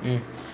嗯。